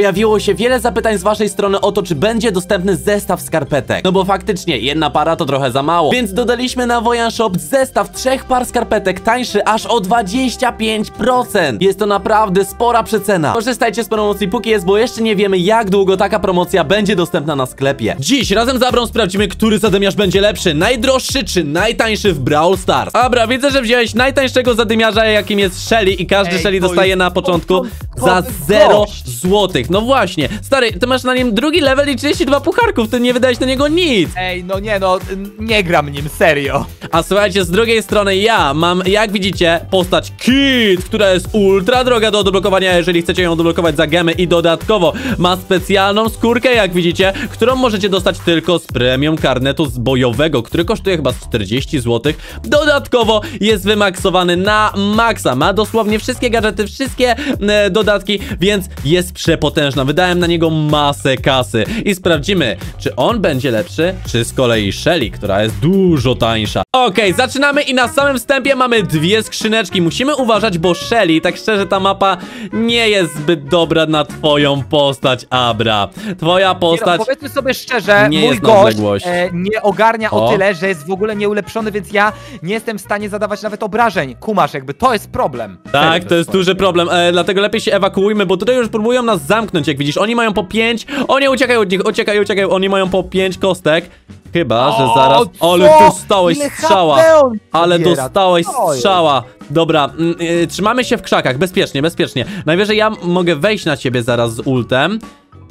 pojawiło się wiele zapytań z waszej strony o to, czy będzie dostępny zestaw skarpetek. No bo faktycznie, jedna para to trochę za mało. Więc dodaliśmy na Wojan Shop zestaw trzech par skarpetek tańszy aż o 25%. Jest to naprawdę spora przecena. Korzystajcie z promocji póki jest, bo jeszcze nie wiemy jak długo taka promocja będzie dostępna na sklepie. Dziś razem z Abrą sprawdzimy, który zadymiarz będzie lepszy, najdroższy czy najtańszy w Brawl Stars. Abra, widzę, że wziąłeś najtańszego zadymiarza, jakim jest Shelly i każdy Ej, Shelly dostaje na początku za początkowy 0 gość. No właśnie, stary, ty masz na nim drugi level i 32 pucharków, ty nie wydałeś na niego nic. Ej, no nie no, nie gram nim, serio. A słuchajcie, z drugiej strony ja mam, jak widzicie, postać Kit, która jest ultra droga do odblokowania, jeżeli chcecie ją odblokować za gemy i dodatkowo ma specjalną skórkę, jak widzicie, którą możecie dostać tylko z premium karnetu z bojowego, który kosztuje chyba z 40 zł. Dodatkowo jest wymaksowany na maksa, ma dosłownie wszystkie gadżety, wszystkie e, dodatki, więc jest przepotężna. Wydałem na niego masę kasy i sprawdzimy, czy on będzie lepszy, czy z kolei Shelly, która jest dużo tańsza. Okej, zaczynamy i na samym wstępie mamy dwie skrzyneczki. Musimy uważać, bo Shelly, tak szczerze, ta mapa nie jest zbyt dobra na twoją postać, Abra. Twoja no, postać... powiedzmy sobie szczerze, nie mój gość e, nie ogarnia o. O. tyle, że jest w ogóle nieulepszony, więc ja nie jestem w stanie zadawać nawet obrażeń. Kumasz, jakby to jest problem. Tak, to jest duży problem, e, dlatego lepiej się ewakuujmy, bo tutaj już próbują nas zamknąć, jak widzisz. Oni mają po 5, oni uciekają od nich, uciekają, uciekają, oni mają po 5 kostek. Chyba, że O, zaraz... co? Ale dostałeś Ile strzała! HP on Ale zbiera? dostałeś Co jest? strzała! Dobra, mm, y, trzymamy się w krzakach, bezpiecznie, bezpiecznie. Najwyżej ja mogę wejść na ciebie zaraz z ultem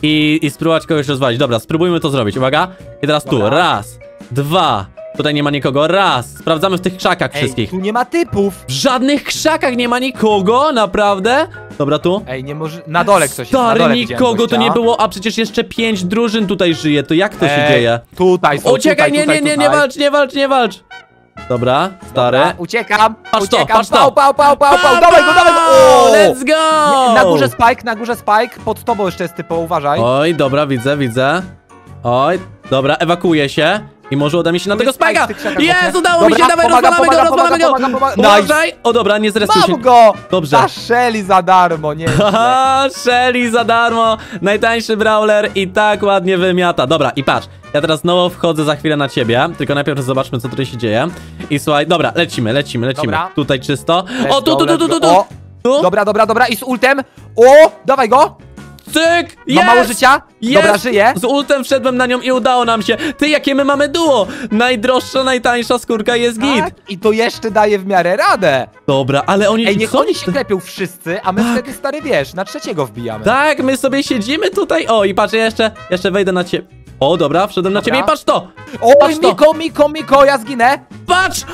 i, i spróbować kogoś rozwalić. Dobra, spróbujmy to zrobić, uwaga. I teraz tu, Dobra. raz, dwa, tutaj nie ma nikogo, raz. Sprawdzamy w tych krzakach Ej, wszystkich. tu nie ma typów. W żadnych krzakach nie ma nikogo, naprawdę? Dobra, tu. Ej, nie może... Na dole ktoś jest, na Stary, dole widziałem nikogo tu gościa. nie było, a przecież jeszcze pięć drużyn tutaj żyje, to jak to się Ej, dzieje? Tutaj są, Uciekaj, tutaj, nie, tutaj, nie, nie, nie tutaj. walcz, nie walcz, nie walcz! Dobra, stary. Dobra, uciekam, Patrz to, uciekam, patrz to. pał, pał, pał, pał, pał, dawaj go, dawaj go! O! Let's go! Na górze Spike, na górze Spike, pod tobą jeszcze jest typo, uważaj. Oj, dobra, widzę, widzę. Oj, dobra, ewakuuję się. I może uda mi się na tego spajka! Jest, udało mi się, dawaj, pomaga, rozwalamy go, pomaga, rozwalamy pomaga, go! pomaga, pomaga. Uważaj! O dobra, nie zrestuj się. Mam go! Dobrze. Za Shelly za darmo, nie Haha, Shelly za darmo, najtańszy brawler i tak ładnie wymiata. Dobra, i patrz, ja teraz znowu wchodzę za chwilę na ciebie, tylko najpierw zobaczmy, co tutaj się dzieje. I słuchaj, dobra, lecimy, lecimy, lecimy. Dobra. Tutaj czysto. Let's O, tu, tu, go, tu, tu, tu, go. Tu, Dobra, dobra, dobra, i z ultem. O, dawaj go! Cyk, Ma jest! mało życia? Jest! Dobra, żyje. Z ultem wszedłem na nią i udało nam się. Ty, jakie my mamy duo? Najdroższa, najtańsza skórka jest git. Tak, I to jeszcze daje w miarę radę. Dobra, ale oni... Ej, niech oni się klepią wszyscy, a my wtedy, stary, wiesz, na trzeciego wbijamy. Tak, my sobie siedzimy tutaj. O, i patrz, ja jeszcze, jeszcze wejdę na ciebie. O, dobra, wszedłem na Dobra. ciebie i patrz to. Oj, patrz to. Miko, Miko, Miko, ja zginę. Patrz!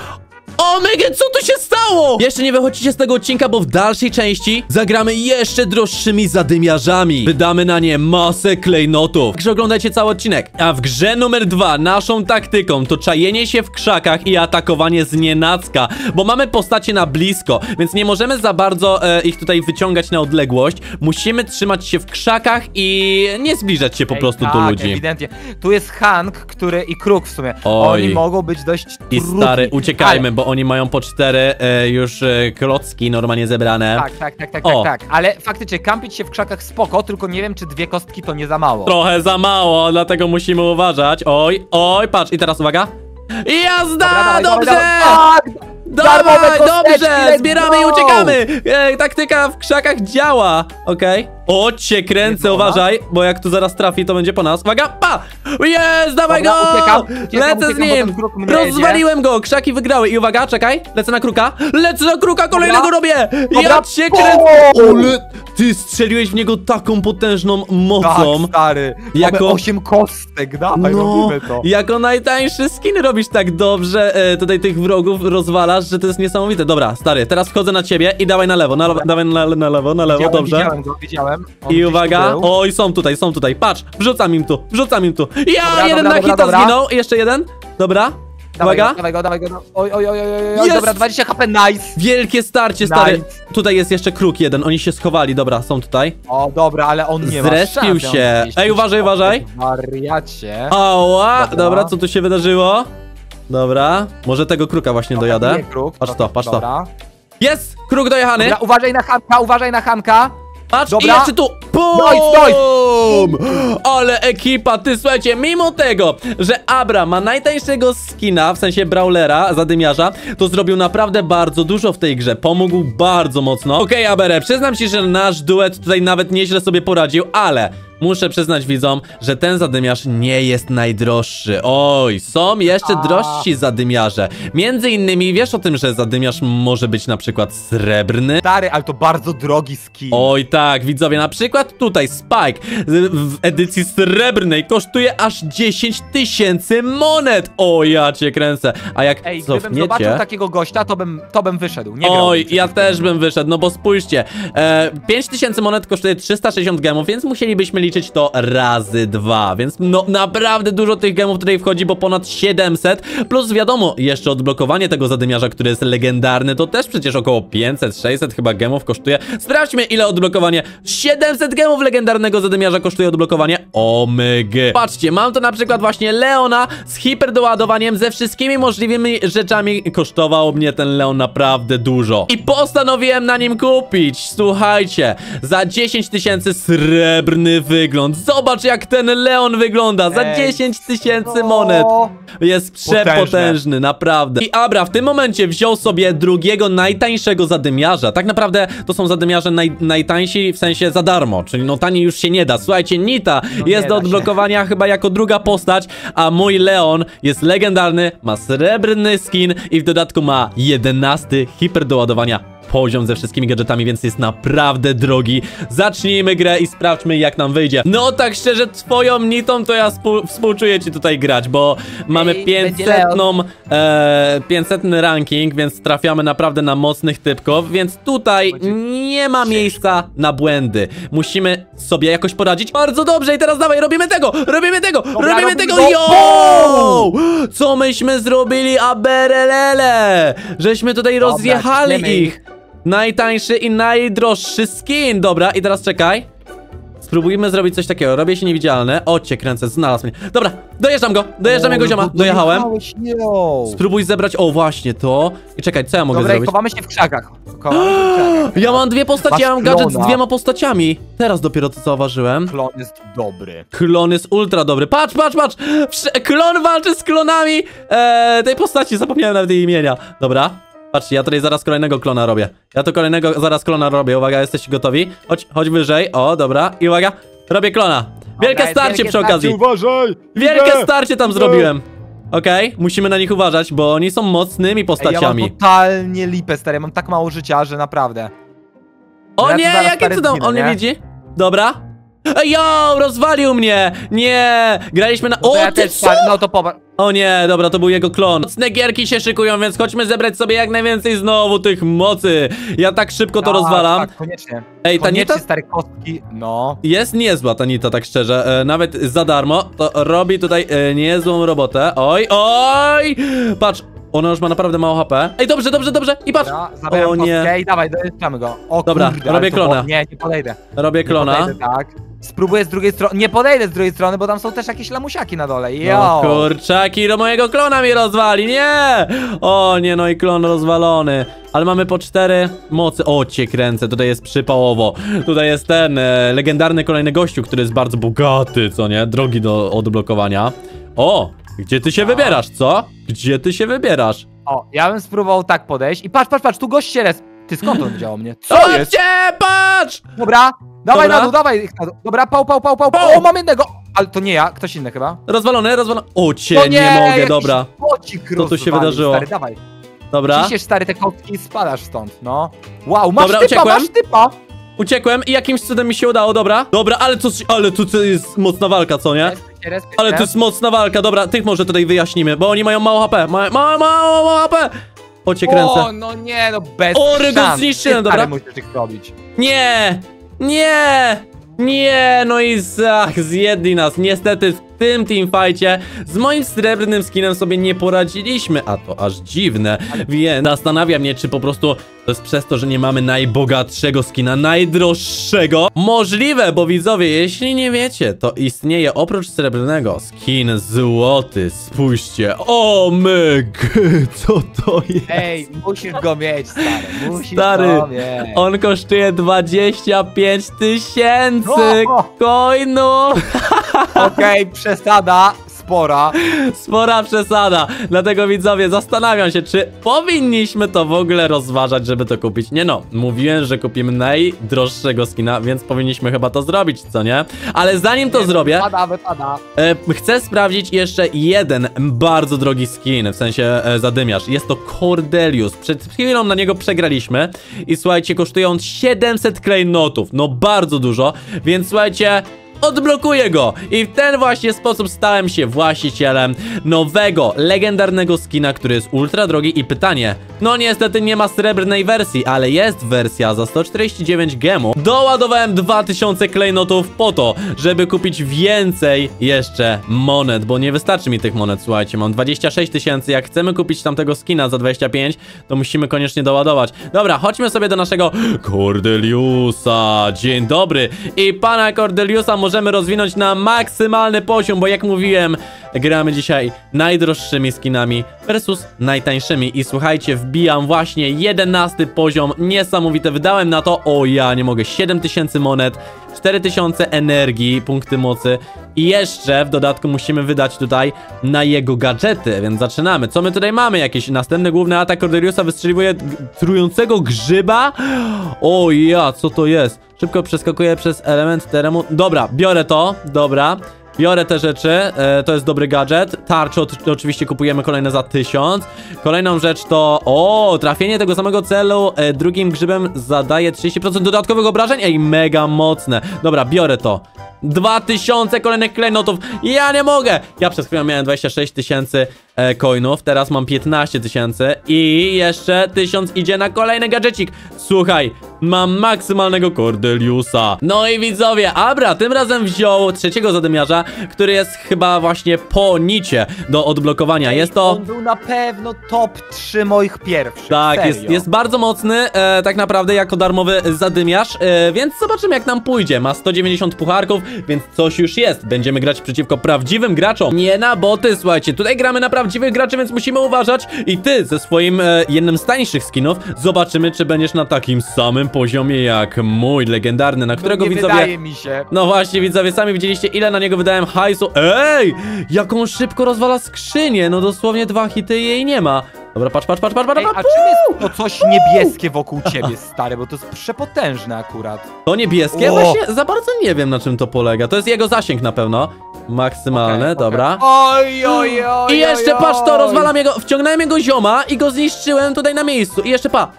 O, Megan, co tu się stało? Jeszcze nie wychodźcie z tego odcinka, bo w dalszej części zagramy jeszcze droższymi zadymiarzami. Wydamy na nie masę klejnotów. Także oglądajcie cały odcinek. A w grze numer dwa naszą taktyką to czajenie się w krzakach i atakowanie z nienacka, bo mamy postacie na blisko, więc nie możemy za bardzo e, ich tutaj wyciągać na odległość. Musimy trzymać się w krzakach i nie zbliżać się po Ej, prostu tak, do ludzi. ewidentnie. Tu jest Hank, który i Kruk w sumie. Oj. Oni mogą być dość I trudni. stary, uciekajmy, Ale, bo oni mają po cztery e, już e, klocki normalnie zebrane. tak, tak, tak, tak, O. tak, tak. Ale faktycznie kampić się w krzakach spoko, tylko nie wiem, czy dwie kostki to nie za mało. Trochę za mało, dlatego musimy uważać. Oj, oj, patrz, i teraz uwaga. Jazda! Dobra, dawaj, dobrze! dawaj, dawaj. Tak! Darmowe Dawaj, kosteczki, dobrze! let's Zbieramy i go! uciekamy! E, taktyka w krzakach działa, okej? O, cię kręcę, uważaj, bo jak tu zaraz trafi, to będzie po nas. Uwaga, pa! Jest, dawaj Dobra, go! uciekam, uciekam, Lecę z uciekam, bo nim! ten kruk mnie Rozwaliłem go, krzaki wygrały. I uwaga, czekaj, lecę na kruka. Lecę na kruka, kolejnego robię! Ja Dobra. cię kręcę! Ale ty strzeliłeś w niego taką potężną mocą. Tak, stary. Jako- Mamy 8 kostek, dawaj, No, robimy to. jako najtańszy skin robisz tak dobrze, e, tutaj tych wrogów rozwalasz, że to jest niesamowite. Dobra, stary, teraz wchodzę na ciebie i dawaj na lewo, na, lewo, dawaj na, na lewo, na lewo, Widziałem, dobrze. Widziałem go, widziałem. On I uwaga, był. oj, są tutaj, są tutaj, patrz, wrzucam im tu, wrzucam im tu. Ja, Dobra, jeden dobra, na hita dobra. zginął, jeszcze jeden, dobra, Dawaj uwaga. go, dawaj go, dawaj go. Oj, oj, oj, oj, oj, dobra, 20 HP, nice. Wielkie starcie, stary. Nice. Tutaj jest jeszcze kruk jeden, oni się schowali, dobra, są tutaj. O, dobra, ale on nie ma Zrespił szans, się. Ej, uważaj, uważaj. Wariacie. Ała, dobra. Dobra. co tu się wydarzyło? Dobra, może tego kruka właśnie dojadę. Nie, kruk. Patrz to, patrz to. Jest! Kruk dojechany! Dobra, uważaj na Hanka, uważaj na Hanka. Patrz, i Dobra. jeszcze tu. Bum! Nice, Ale ekipa, ty słuchajcie, mimo tego, że Abra ma najtańszego skina, w sensie brawlera, zadymiarza, to zrobił naprawdę bardzo dużo w tej grze. Pomógł bardzo mocno. Okej, Abere, przyznam ci, że nasz duet tutaj nawet nieźle sobie poradził, ale muszę przyznać widzom, że ten zadymiarz nie jest najdroższy. Oj, są jeszcze drożsi zadymiarze. Między innymi, wiesz o tym, że zadymiarz może być na przykład srebrny? Stary, ale to bardzo drogi skin. Oj tak, widzowie, na przykład tutaj Spike w edycji srebrnej kosztuje aż 10 tysięcy monet! O, ja cię kręcę. A jak Ej, gdybym cofniecie... zobaczył takiego gościa, to bym, to bym wyszedł. Nie Oj, ja też bym wyszedł, no bo spójrzcie, e, 5000 monet kosztuje 360 gemów, więc musielibyśmy liczyć to razy dwa, więc no naprawdę dużo tych gemów tutaj wchodzi, bo ponad 700, plus wiadomo, jeszcze odblokowanie tego zadymiarza, który jest legendarny, to też przecież około 500, 600 chyba gemów kosztuje. Sprawdźmy ile odblokowanie, 700 gemów legendarnego zadymiarza kosztuje odblokowanie, omygy. Patrzcie, mam to na przykład właśnie Leona z hiperdoładowaniem, ze wszystkimi możliwymi rzeczami, kosztował mnie ten Leon naprawdę dużo. I postanowiłem na nim kupić, słuchajcie, za 10 tysięcy srebrny wygląd. Zobacz jak ten Leon wygląda, za Ej, 10 tysięcy no. monet. Jest przepotężny, naprawdę. I Abra w tym momencie wziął sobie drugiego najtańszego zadymiarza. Tak naprawdę to są zadymiarze naj, najtańsi w sensie za darmo, czyli no taniej już się nie da. Słuchajcie, Nita No jest do da się. odblokowania chyba jako druga postać, a mój Leon jest legendarny, ma srebrny skin i w dodatku ma 11 hiperdoładowania poziom ze wszystkimi gadżetami, więc jest naprawdę drogi. Zacznijmy grę i sprawdźmy jak nam wyjdzie. No tak szczerze, twoją nitą to ja współ, współczuję ci tutaj grać, bo mamy Ej, będzie 500 e, 500 ranking, więc trafiamy naprawdę na mocnych typków, więc tutaj nie ma miejsca na błędy. Musimy sobie jakoś poradzić. Bardzo dobrze i teraz dawaj, robimy tego, robimy tego, robimy robimy tego, yo! Co myśmy zrobili, aberelele? Żeśmy tutaj rozjechali ich. Najtańszy i najdroższy skin. Dobra, i teraz czekaj. Spróbujmy zrobić coś takiego. Robię się niewidzialny. O, cię kręcę, znalazł mnie. Dobra, dojeżdżam go. Dojeżdżam jego zioma. Dojechałem. Spróbuj zebrać. O, właśnie to. I czekaj, co ja mogę Dobra, i zrobić? chowamy się w krzakach. Chowamy się w krzakach. Ja mam dwie postacie, Masz ja mam gadżet z klona. dwiema postaciami. Teraz dopiero to zauważyłem. Klon jest dobry. Klon jest ultra dobry. Patrz, patrz, patrz! Wsz- Klon walczy z klonami eee, tej postaci, zapomniałem nawet jej imienia. Dobra. Patrzcie, ja tutaj zaraz kolejnego klona robię. Ja to kolejnego zaraz klona robię. Uwaga, jesteście gotowi? Chodź, chodź wyżej. O, dobra. I uwaga, robię klona. Wielkie Dobra, starcie wielkie przy okazji. Uważaj! Wielkie Idę! starcie tam Idę! zrobiłem. Okej, musimy na nich uważać, bo oni są mocnymi Ej, ja mam postaciami. totalnie lipę, stary, ja mam tak mało życia, że naprawdę. O Ja tu nie, zaraz jakie cudem, zginę, on nie? widzi? Dobra. Ej, yo, rozwalił mnie! Nie! Graliśmy na... No O, ja ty też, co? no to popatrz. O nie, dobra, to był jego klon. Mocne gierki się szykują, więc chodźmy zebrać sobie jak najwięcej znowu tych mocy. Ja tak szybko to Tak, rozwalam. Tak, koniecznie. Ej, ta koniecznie, nita stare kostki, no. jest niezła, ta nita, tak szczerze. E, nawet za darmo, to robi tutaj e, niezłą robotę. Oj, oj! Patrz, ona już ma naprawdę mało HP. Ej, dobrze, dobrze, dobrze. I patrz, Dobra, zabieram O nie. kostkę i dawaj, dojeżdżamy go. O Dobra, kurde, robię klona. Nie, nie podejdę. robię Nie klona. podejdę, tak. Spróbuję z drugiej strony. Nie podejdę z drugiej strony, bo tam są też jakieś lamusiaki na dole. No Jo! kurczaki, do mojego klona mi rozwali, nie! O nie, no i klon rozwalony. Ale mamy po cztery mocy. O, cię kręcę, tutaj jest przypałowo. Tutaj jest ten e, legendarny kolejny gościu, który jest bardzo bogaty, co nie? Drogi do odblokowania. O, gdzie ty się wybierasz, co? Gdzie ty się wybierasz? O, ja bym spróbował tak podejść. I patrz, patrz, patrz, tu gość się res... Ty skąd on widział mnie? Co jest? Chodźcie, patrz! Dobra, dawaj Dobra. na dół, dawaj ich na dół. Dobra, pał, pał, pał, pał, Pał. O, mam jednego! Ale to nie ja, ktoś inny chyba. Rozwalony, rozwalony. O, cię, nie, mogę, jakiś dobra. bocik Co tu się rozwalił, wydarzyło? Stary, dawaj. Dobra, Ciśniesz stary te kostki i spadasz stąd, no. Wow, masz Dobra, typa, uciekłem. masz typa! uciekłem i jakimś cudem mi się udało, dobra. Dobra, ale to, ale to, to jest mocna walka, co nie? Ale to jest mocna walka, dobra, tych może tutaj wyjaśnimy, bo oni mają mało HP, mają mało, mało, mało HP! O, cię kręcę. O, no nie, no bez O, Rygo szans. zniszczyłem, Ty, dobra. stary, musisz ich robić. Nie! Nie! Nie! No i zach, zjedli nas. Niestety tym teamfightie z moim srebrnym skinem sobie nie poradziliśmy, a to aż dziwne, więc zastanawia mnie, czy po prostu to jest przez to, że nie mamy najbogatszego skina, najdroższego. Możliwe, bo widzowie, jeśli nie wiecie, to istnieje oprócz srebrnego skin złoty. Spójrzcie. O myg, co to jest? Ej, musisz go mieć, stary. Musisz Stary, go mieć. on kosztuje 25 tysięcy No. coinów. Okej, przesada, spora. Spora przesada. Dlatego widzowie, zastanawiam się, czy powinniśmy to w ogóle rozważać, żeby to kupić. Nie no, mówiłem, że kupimy najdroższego skina, więc powinniśmy chyba to zrobić, co nie? Ale zanim to zrobię, Wypada, wypada. e, chcę sprawdzić jeszcze jeden bardzo drogi skin, w sensie e, zadymiarz. Jest to Cordelius. Przed chwilą na niego przegraliśmy i słuchajcie, kosztuje on 700 klejnotów. No bardzo dużo, więc słuchajcie... Odblokuję go. I w ten właśnie sposób stałem się właścicielem nowego, legendarnego skina, który jest ultra drogi. I pytanie, no niestety nie ma srebrnej wersji, ale jest wersja za 149 gemu. Doładowałem 2000 klejnotów po to, żeby kupić więcej jeszcze monet, bo nie wystarczy mi tych monet, słuchajcie, mam 26 tysięcy, jak chcemy kupić tamtego skina za 25, to musimy koniecznie doładować. Dobra, chodźmy sobie do naszego Cordeliusa, dzień dobry. I pana Cordeliusa możemy rozwinąć na maksymalny poziom, bo jak mówiłem, gramy dzisiaj najdroższymi skinami versus najtańszymi. I słuchajcie, wbijam właśnie 11 poziom, niesamowite, wydałem na to, o ja nie mogę, 7000 monet, 4000 energii, punkty mocy i jeszcze w dodatku musimy wydać tutaj na jego gadżety, więc zaczynamy. Co my tutaj mamy? Jakiś następny główny atak Cordeliusa wystrzeliwuje trującego grzyba? O ja, co to jest? Szybko przeskakuję przez element terenu. Dobra, biorę to, dobra. Biorę te rzeczy, e, to jest dobry gadżet. Tarczę ot- oczywiście kupujemy kolejne za 1000. Kolejną rzecz to... O, trafienie tego samego celu e, drugim grzybem zadaje 30% dodatkowych obrażeń. Ej, mega mocne. Dobra, biorę to. 2000 kolejnych klejnotów. Ja nie mogę! Ja przez chwilę miałem 26 tysięcy coinów, teraz mam 15 tysięcy i jeszcze 1000 idzie na kolejny gadżecik. Słuchaj, mam maksymalnego Cordeliusa. No i widzowie, Abra tym razem wziął trzeciego zadymiarza, który jest chyba właśnie po nicie do odblokowania. Jest to... On był na pewno top 3 moich pierwszych. Tak, serio. jest, jest bardzo mocny, e, tak naprawdę jako darmowy zadymiarz, e, więc zobaczymy jak nam pójdzie. Ma 190 pucharków, więc coś już jest. Będziemy grać przeciwko prawdziwym graczom. Nie na boty, słuchajcie, tutaj gramy na prawdziwych graczy, więc musimy uważać. I ty ze swoim e, jednym z tańszych skinów zobaczymy, czy będziesz na takim samym poziomie jak mój legendarny, na którego no, nie widzowie... wydaje mi się. No właśnie, widzowie, sami widzieliście, ile na niego wydałem hajsu. Ej! Jak on szybko rozwala skrzynię! No dosłownie dwa hity jej nie ma. Dobra, patrz, patrz, patrz, patrz, patrz. Ej, a czym jest to coś niebieskie wokół ciebie, stary? Bo to jest przepotężne akurat. To niebieskie? O! Właśnie za bardzo nie wiem, na czym to polega. To jest jego zasięg na pewno. Maksymalny, Okej, dobra. Oj, oj, oj, I jeszcze oj, patrz to, oj. rozwalam jego, wciągnąłem jego zioma i go zniszczyłem tutaj na miejscu. I jeszcze pa.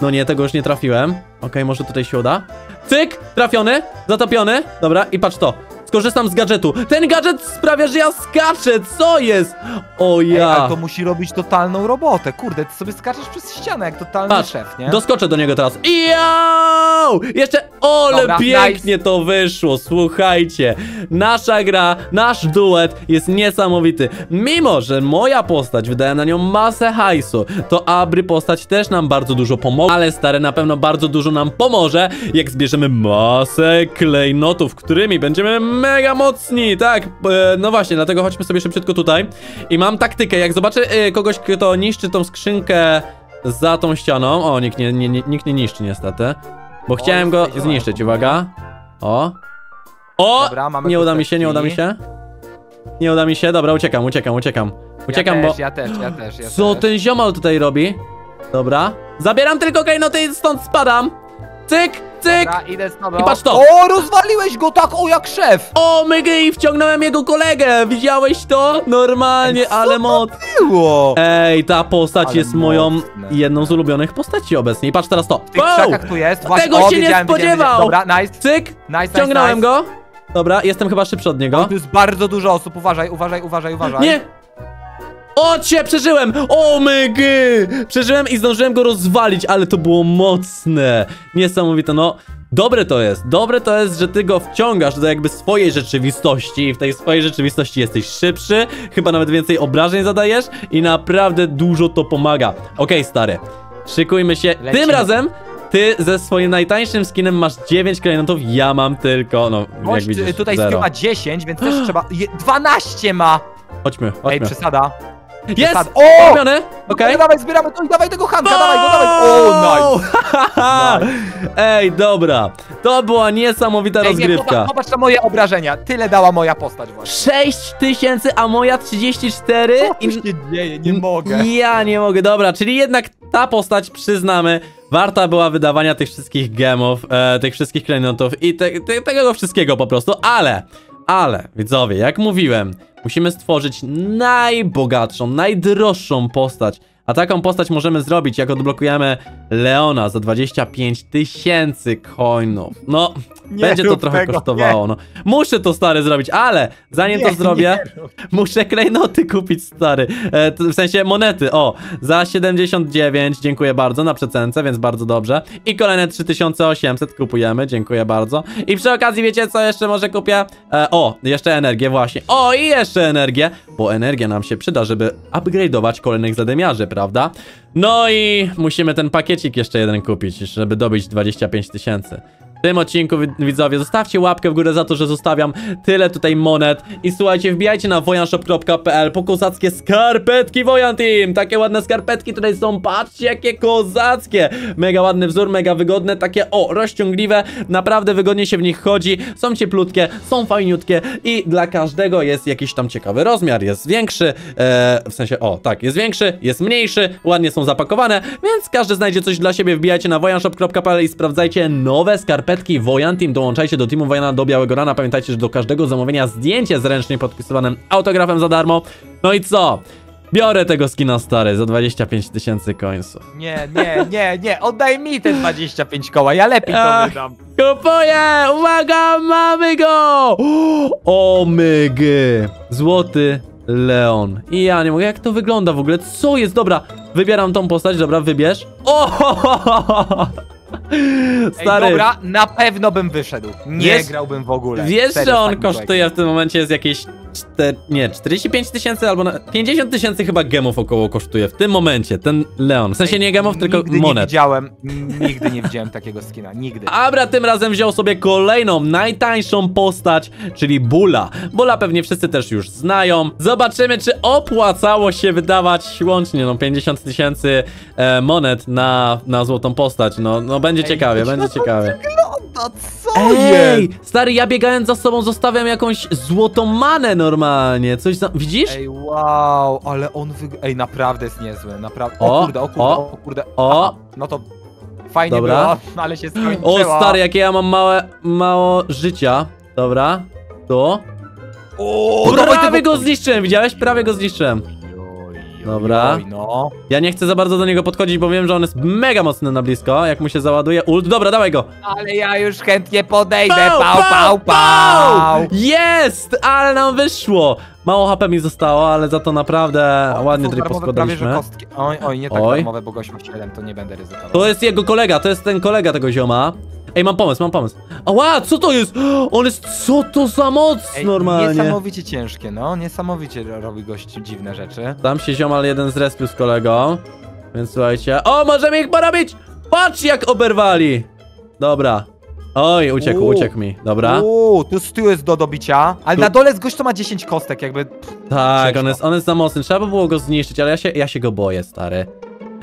No nie, tego już nie trafiłem. Okej, może tutaj się uda. Cyk, trafiony, zatopiony. Dobra, i patrz to. Skorzystam z gadżetu. Ten gadżet sprawia, że ja skaczę. Co jest? O Ej, ja. ale to musi robić totalną robotę. Kurde, ty sobie skaczesz przez ścianę jak totalny Patrz, szef, nie? doskoczę do niego teraz. Jau! Jeszcze, ole Dobra, pięknie to wyszło, słuchajcie. Nasza gra, nasz duet jest niesamowity. Mimo, że moja postać, wydałem na nią masę hajsu, to Abry postać też nam bardzo dużo pomogła. Ale stary, na pewno bardzo dużo nam pomoże, jak zbierzemy masę klejnotów, którymi będziemy mega mocni, tak? E, no właśnie, dlatego chodźmy sobie szybciutko tutaj. I mam taktykę, jak zobaczę e, kogoś, kto niszczy tą skrzynkę za tą ścianą. O, nikt nie, nie, nie, nikt nie niszczy niestety. Bo chciałem go zniszczyć, uwaga. O! O! Dobra, nie uda mi się, nie uda mi się. Nie uda mi się, dobra, uciekam, uciekam, uciekam. Uciekam, ja bo... też, Ja też, ja też, ja Co też. ten ziomal tutaj robi? Dobra. Zabieram tylko klejnoty i stąd spadam. Cyk, cyk. Dobra, idę z tobą. I patrz to. O, rozwaliłeś go tak, o jak szef! O, mygy i wciągnąłem jego kolegę. Widziałeś to? Normalnie, Ej, ale moc. Było! Ej, ta postać Ale jest moją mocne. jedną z ulubionych postaci obecnie. I patrz teraz to. W tych krzakach tu jest, właśnie, Tego o, się nie spodziewał. Dobra, nice, Cyk, nice, ściągnąłem nice, nice. go. Dobra, jestem chyba szybszy od niego. Tu jest bardzo dużo osób, uważaj, uważaj, uważaj, uważaj. Nie! O cię, przeżyłem! O mygy! Przeżyłem i zdążyłem go rozwalić, ale to było mocne. Niesamowite, no. Dobre to jest, dobre to jest, że ty go wciągasz do jakby swojej rzeczywistości i w tej swojej rzeczywistości jesteś szybszy, chyba nawet więcej obrażeń zadajesz i naprawdę dużo to pomaga. Okej, stary, szykujmy się. Tym Lecimy. razem ty ze swoim najtańszym skinem masz 9 klejnotów, ja mam tylko, no, jak Gość, widzisz, tutaj zero. Stu ma 10, więc też trzeba... Je, 12 ma! Chodźmy, Ej, chodźmy. przesada. Jest! O! Robione? Okej. Okay. Dawaj, zbieramy to i dawaj tego Hanka, dawaj go, dawaj O, nice! Ej, dobra. To była niesamowita Ej, nie, rozgrywka. popatrz, popatrz na moje obrażenia. Tyle dała moja postać właśnie. 6 tysięcy, a moja 34 Co tu się dzieje? Nie mogę. Ja nie mogę, dobra, czyli jednak ta postać, przyznamy, warta była wydawania tych wszystkich gemów, e, tych wszystkich klejnotów i te, te, tego wszystkiego po prostu, ale, ale, widzowie, jak mówiłem, musimy stworzyć najbogatszą, najdroższą postać, a taką postać możemy zrobić, jak odblokujemy Leona za 25 tysięcy coinów. No, Nie będzie to trochę tego, kosztowało, no. Muszę to, stary, zrobić, ale zanim to Nie, zrobię... nie rób. Muszę klejnoty kupić, stary. E, to w sensie monety, o. Za 79, dziękuję bardzo, na przecence, więc bardzo dobrze. I kolejne 3800 kupujemy, dziękuję bardzo. I przy okazji, wiecie co jeszcze może kupię? E, o, jeszcze energię, właśnie. O, i jeszcze energię, bo energia nam się przyda, żeby upgrade'ować kolejnych zadymiarzy, prawda? No i musimy ten pakiecik jeszcze jeden kupić, żeby dobić 25 tysięcy. Tym odcinku, wid- widzowie, zostawcie łapkę w górę za to, że zostawiam tyle tutaj monet. I słuchajcie, wbijajcie na wojanshop.pl po kozackie skarpetki Wojan Team. Takie ładne skarpetki tutaj są, patrzcie jakie kozackie. Mega ładny wzór, mega wygodne, takie o, rozciągliwe. Naprawdę wygodnie się w nich chodzi. Są cieplutkie, są fajniutkie i dla każdego jest jakiś tam ciekawy rozmiar. Jest większy, e, w sensie, o, tak, jest większy, jest mniejszy, ładnie są zapakowane, więc każdy znajdzie coś dla siebie. Wbijajcie na wojanshop.pl i sprawdzajcie nowe skarpetki Wojan Team. Dołączajcie do teamu Wojana do Białego Rana. Pamiętajcie, że do każdego zamówienia zdjęcie z ręcznie podpisywanym autografem za darmo. No i co? Biorę tego skina stary za 25 tysięcy coinsów. Nie, nie, nie, nie, oddaj mi te 25 koła, ja lepiej to wydam. Kupuję! Uwaga, mamy go! O mygy! Złoty Leon. I ja nie mogę, jak to wygląda w ogóle? Co jest? Dobra, wybieram tą postać, dobra, wybierz. O! Stary, Ej, dobra, na pewno bym wyszedł. Nie Wiesz- grałbym w ogóle. wiesz, Serio, że on takim kosztuje w tym momencie jest jakieś 4, nie, 45 tysięcy albo na, 50 tysięcy chyba gemów około kosztuje w tym momencie, ten Leon. W sensie nie gemów, tylko nigdy nie monet. widziałem, nigdy nie widziałem takiego skina, nigdy. Abra tym razem wziął sobie kolejną, najtańszą postać, czyli Bula. Bula pewnie wszyscy też już znają. Zobaczymy, czy opłacało się wydawać łącznie no 50 tysięcy e, monet na, na złotą postać. No, no będzie Ej, ciekawie, będzie ciekawie. Co Ej, stary, ja biegając za sobą zostawiam jakąś złotą manę normalnie. Coś za... Widzisz? Ej, wow, ale on wyg... Ej, naprawdę jest niezły, naprawdę. O, O, kurde, o kurde, o, o, kurde. o. Aha, no to fajnie Dobra. było, ale się skończyło. O, stary, jakie ja mam małe, mało życia. Dobra, tu. O, Prawie go zniszczyłem, widziałeś? Prawie go zniszczyłem. Dobra. Oj, no. Ja nie chcę za bardzo do niego podchodzić, bo wiem, że on jest mega mocny na blisko, jak mu się załaduje ult. Dobra, dawaj go! Ale ja już chętnie podejdę, pał, pał, pał. Jest! Ale nam wyszło! Mało HP mi zostało, ale za to naprawdę O, ładnie tutaj poskładaliśmy. Oj, oj, nie tak Oj. darmowe, bo gość ma 7, to nie będę ryzykował. To jest jego kolega, to jest ten kolega tego zioma. Ej, mam pomysł, mam pomysł. Ała, co to jest? On jest, co to za moc Ej, normalnie? Niesamowicie ciężkie, no. Niesamowicie ro- robi gość dziwne rzeczy. Tam się ziomal jeden z respiu z kolegą. Więc słuchajcie. O, możemy ich porobić! Patrz jak oberwali! Dobra. Oj, uciekł, Uuu. uciekł mi. Dobra. Uuu, tu, tu jest do dobicia. Ale Tu- na dole z gość to ma 10 kostek, jakby. Tak, Ciężko. on jest, on jest za mocny. Trzeba by było go zniszczyć, ale ja się, ja się go boję, stary.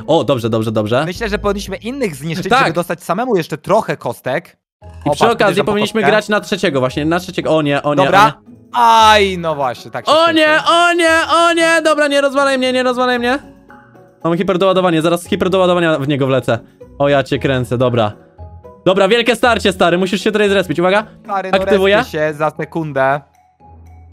O, dobrze, dobrze, dobrze. Myślę, że powinniśmy innych zniszczyć, Tak. żeby dostać samemu jeszcze trochę kostek. I O, przy okazji powinniśmy grać na trzeciego właśnie, na trzeciego. O nie, o nie, Dobra. Aj, no właśnie, tak się o nie. O nie, o nie, o nie! Dobra, nie rozwalaj mnie, nie rozwalaj mnie. Mam hiperdoładowanie, zaraz z hiperdoładowania w niego wlecę. O, ja cię kręcę, dobra. Dobra, wielkie starcie, stary, musisz się tutaj zrespić, uwaga. Stary, no Aktywuję? się za sekundę.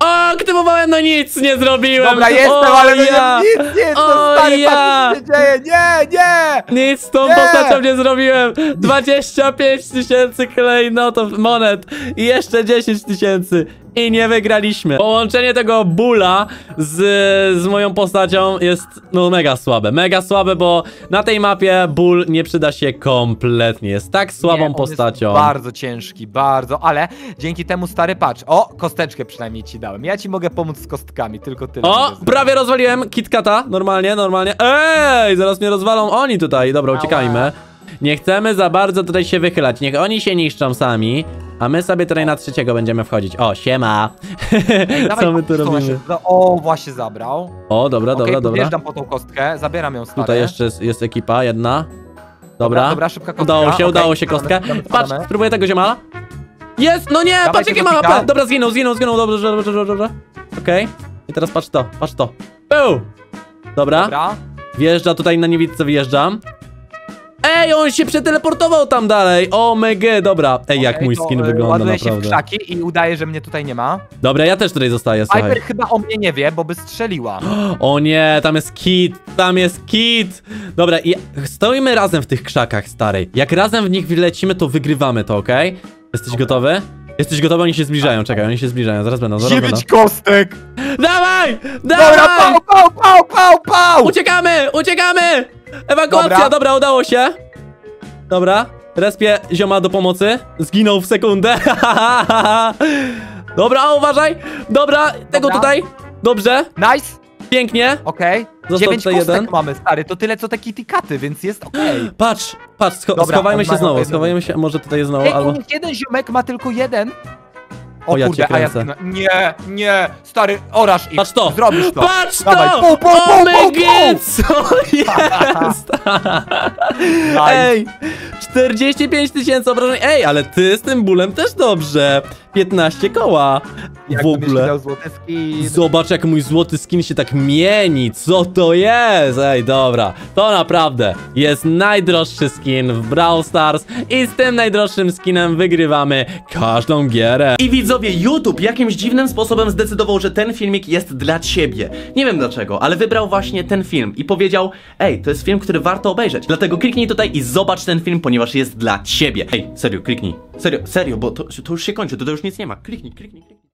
O, aktywowałem, no nic nie zrobiłem! Dobra, jestem, O, ale no ja. nie, nic, nic, O, no stary, ja. patrz, co się dzieje, nie, nie! Nic z tą Nie! postacią nie zrobiłem! 25 tysięcy klejnotów, monet i jeszcze 10 tysięcy i nie wygraliśmy. Połączenie tego bóla z, z moją postacią jest no mega słabe, mega słabe, bo na tej mapie ból nie przyda się kompletnie, jest tak słabą nie, on postacią. Jest bardzo ciężki, bardzo, ale dzięki temu stary patrz. O, kosteczkę przynajmniej ci dałem. Ja ci mogę pomóc z kostkami, tylko tyle. O, prawie rozwaliłem KitKata, normalnie, normalnie. Ej, zaraz mnie rozwalą oni tutaj. Dobra, uciekajmy. Nie chcemy za bardzo tutaj się wychylać. Niech oni się niszczą sami, a my sobie tutaj na trzeciego będziemy wchodzić. O, siema. Ej, dawaj, Co my tu robimy? za- O, właśnie zabrał. O, dobra, Okej, dobra, dobra. podjeżdżam po tą kostkę, zabieram ją stary. Tutaj jeszcze jest, jest ekipa, jedna. Dobra. dobra, szybka kostka. Udało się, Okej, udało się kostkę. Patrz, spróbuję tego zioma. Jest, no nie, patrz jakie tego ma pika. Dobra, zginął, zginął, zginął, dobrze, dobrze, dobrze, dobrze. Okej. I teraz patrz to, patrz to. Był. Dobra. Dobra. Wjeżdża tutaj na niewidce, wjeżdżam. Ej, on się przeteleportował tam dalej. O mega, dobra. Ej, jak mój to, skin e, wygląda Ładuję się w naprawdę. krzaki i udaje, że mnie tutaj nie ma. Dobra, ja też tutaj zostaję, słuchaj. Piper chyba o mnie nie wie, bo by strzeliła. O nie, tam jest kit, tam jest kit. Dobra, i stoimy razem w tych krzakach, stary. Jak razem w nich wylecimy, to wygrywamy to, okej? Jesteś gotowy? Jesteś gotowy? Oni się zbliżają, czekaj, oni się zbliżają, zaraz będą, zaraz będą. Kostek! Dawaj! Dobra, Dawaj! pał, pał, pał, pał, pał! Uciekamy! Uciekamy! Ewakuacja! Dobra. Dobra. udało się. Dobra. Respie zioma do pomocy. Zginął w sekundę. Dobra, uważaj! Dobra, tego Dobra. tutaj. Dobrze, Nice! pięknie. Okej. Został Dziewięć tutaj kostek jeden. mamy, stary, to tyle co te kitty więc jest okej. Patrz, patrz, scho Dobra, schowajmy on się ma znowu, schowajmy się, może tutaj znowu, Ej, albo... nich jeden ziomek ma tylko jeden. O, ja kurde, cię a ja kręcę. zginę. Nie, nie, stary, orasz ich. Patrz to! Zrobisz to. Patrz Dawaj, to! pu, pu, pu, O pu, my pu. god, co jest? Nice. Ej, 45 tysięcy obrażeń. Ej, ale ty z tym bólem też dobrze. 15 koła. W Jakbym jeszcze ogóle. miał złoty skin. Zobacz, jak mój złoty skin się tak mieni. Co to jest? Ej, dobra. To naprawdę jest najdroższy skin w Brawl Stars i z tym najdroższym skinem wygrywamy każdą gierę. I widzowie, YouTube jakimś dziwnym sposobem zdecydował, że ten filmik jest dla ciebie. Nie wiem dlaczego, ale wybrał właśnie ten film i powiedział: Ej, to jest film, który warto obejrzeć. Dlatego kliknij tutaj i zobacz ten film, ponieważ jest dla ciebie. Ej, serio, kliknij. Serio, serio, bo to, to już się kończy, to, to już nic nie ma. Kliknij, kliknij, kliknij.